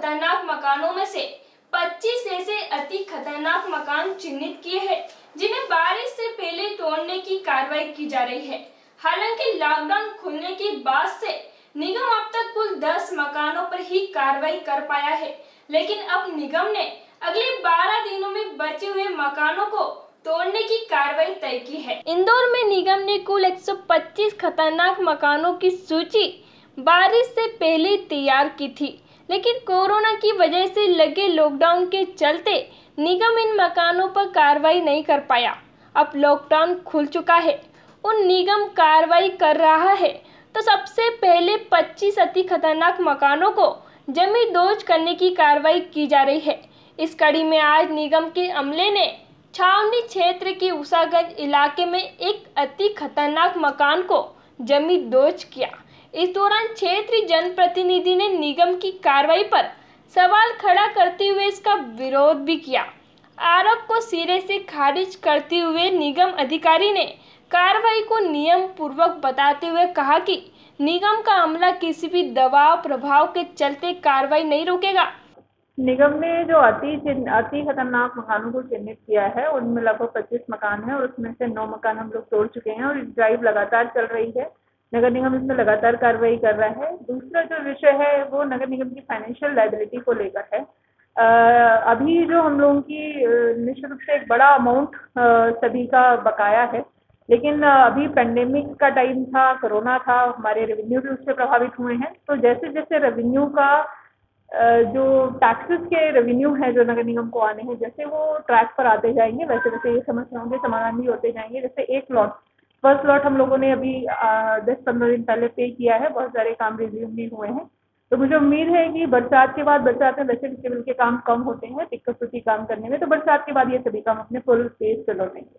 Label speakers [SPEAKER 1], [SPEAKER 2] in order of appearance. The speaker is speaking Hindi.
[SPEAKER 1] 125 खतरनाक मकानों में से 25 ऐसे अति खतरनाक मकान चिन्हित किए हैं, जिन्हें बारिश से पहले तोड़ने की कार्रवाई की जा रही है। हालाँकि लॉकडाउन खुलने के बाद से निगम अब तक कुल 10 मकानों पर ही कार्रवाई कर पाया है, लेकिन अब निगम ने अगले 12 दिनों में बचे हुए मकानों को तोड़ने की कार्रवाई तय की है। इंदौर में निगम ने कुल 125 खतरनाक मकानों की सूची बारिश से पहले तैयार की थी। लेकिन कोरोना की वजह से लगे लॉकडाउन के चलते निगम इन मकानों पर कार्रवाई नहीं कर पाया। अब लॉकडाउन खुल चुका है। उन निगम कार्रवाई कर रहा है तो सबसे पहले 25 अति खतरनाक मकानों को जमी दोज करने की कार्रवाई की जा रही है। इस कड़ी में आज निगम के अमले ने छावनी क्षेत्र के उषागंज इलाके में एक अति खतरनाक मकान को जमी दोज किया। इस दौरान क्षेत्रीय जनप्रतिनिधि ने निगम की कार्रवाई पर सवाल खड़ा करते हुए इसका विरोध भी किया। आरोप को सिरे से खारिज करते हुए निगम अधिकारी ने कार्रवाई को नियम पूर्वक बताते हुए कहा कि निगम का अमला किसी भी दबाव प्रभाव के चलते कार्रवाई नहीं रोकेगा।
[SPEAKER 2] निगम ने जो अति अति खतरनाक मकानों को चिन्हित किया है, उनमें लगभग पच्चीस मकान है और उसमें से नौ मकान हम लोग तोड़ चुके हैं और ड्राइव लगातार चल रही है। नगर निगम इसमें लगातार कार्रवाई कर रहा है। दूसरा जो विषय है, वो नगर निगम की फाइनेंशियल लाइबिलिटी को लेकर है। अभी जो हम लोगों की निश्चित रूप से एक बड़ा अमाउंट सभी का बकाया है। लेकिन अभी पेंडेमिक का टाइम था कोरोना था, हमारे रेवेन्यू भी उससे प्रभावित हुए हैं। तो जैसे जैसे रेवेन्यू का जो टैक्सेस के रेवेन्यू है, जो नगर निगम को आने हैं, जैसे वो ट्रैक पर आते जाएँगे वैसे वैसे ये समस्याओं के समाधान भी होते जाएँगे। जैसे एक लॉट फ़र्स्ट लॉट हम लोगों ने अभी दस पंद्रह दिन पहले पे किया है, बहुत सारे काम रिज्यूम भी हुए हैं। तो मुझे उम्मीद है कि बरसात के बाद, बरसात में वैसे भी के काम कम होते हैं दिक्कत होती काम करने में तो बरसात के बाद ये सभी काम अपने फुल पेज पे लौटेंगे।